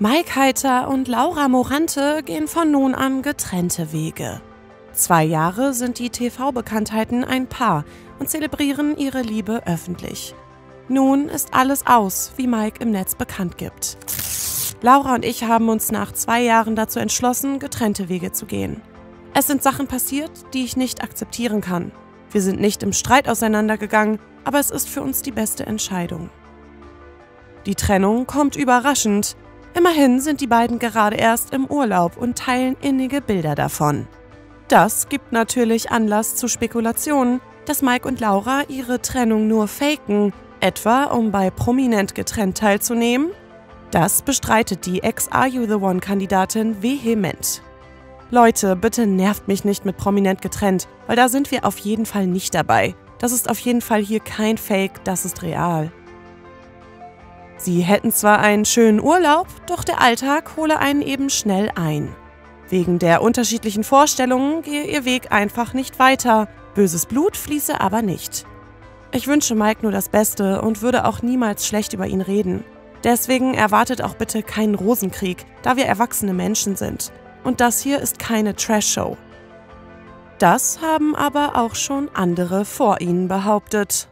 Mike Heiter und Laura Morante gehen von nun an getrennte Wege. Zwei Jahre sind die TV-Bekanntheiten ein Paar und zelebrieren ihre Liebe öffentlich. Nun ist alles aus, wie Mike im Netz bekannt gibt. Laura und ich haben uns nach zwei Jahren dazu entschlossen, getrennte Wege zu gehen. Es sind Sachen passiert, die ich nicht akzeptieren kann. Wir sind nicht im Streit auseinandergegangen, aber es ist für uns die beste Entscheidung. Die Trennung kommt überraschend, Immerhin sind die beiden gerade erst im Urlaub und teilen innige Bilder davon. Das gibt natürlich Anlass zu Spekulationen, dass Mike und Laura ihre Trennung nur faken, etwa um bei Prominent getrennt teilzunehmen. Das bestreitet die Ex-Are You the One-Kandidatin vehement. Leute, bitte nervt mich nicht mit Prominent getrennt, weil da sind wir auf jeden Fall nicht dabei. Das ist auf jeden Fall hier kein Fake, das ist real. Sie hätten zwar einen schönen Urlaub, doch der Alltag hole einen eben schnell ein. Wegen der unterschiedlichen Vorstellungen gehe ihr Weg einfach nicht weiter, böses Blut fließe aber nicht. Ich wünsche Mike nur das Beste und würde auch niemals schlecht über ihn reden. Deswegen erwartet auch bitte keinen Rosenkrieg, da wir erwachsene Menschen sind. Und das hier ist keine Trash-Show. Das haben aber auch schon andere vor ihnen behauptet.